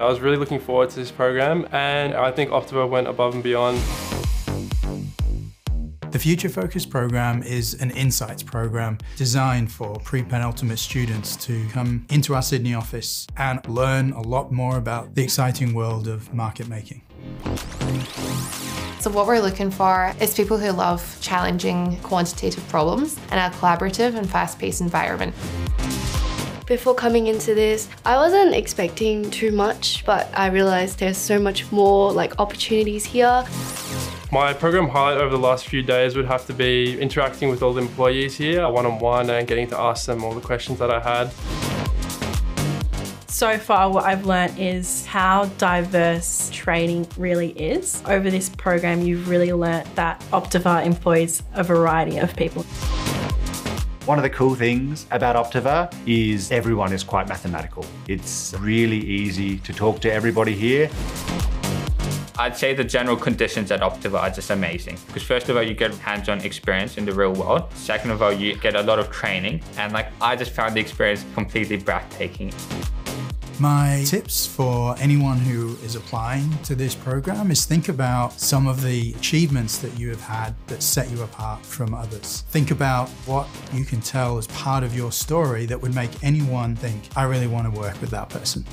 I was really looking forward to this program and I think Optiver went above and beyond. The Future Focus program is an insights program designed for pre-penultimate students to come into our Sydney office and learn a lot more about the exciting world of market making. So what we're looking for is people who love challenging quantitative problems in a collaborative and fast-paced environment. Before coming into this, I wasn't expecting too much, but I realized there's so much more like opportunities here. My program highlight over the last few days would have to be interacting with all the employees here one-on-one -on -one and getting to ask them all the questions that I had. So far what I've learned is how diverse training really is. Over this program you've really learnt that Optiver employs a variety of people. One of the cool things about Optiver is everyone is quite mathematical. It's really easy to talk to everybody here. I'd say the general conditions at Optiver are just amazing. Because first of all, you get hands-on experience in the real world. Second of all, you get a lot of training. And like, I just found the experience completely breathtaking. My tips for anyone who is applying to this program is think about some of the achievements that you have had that set you apart from others. Think about what you can tell as part of your story that would make anyone think, I really want to work with that person.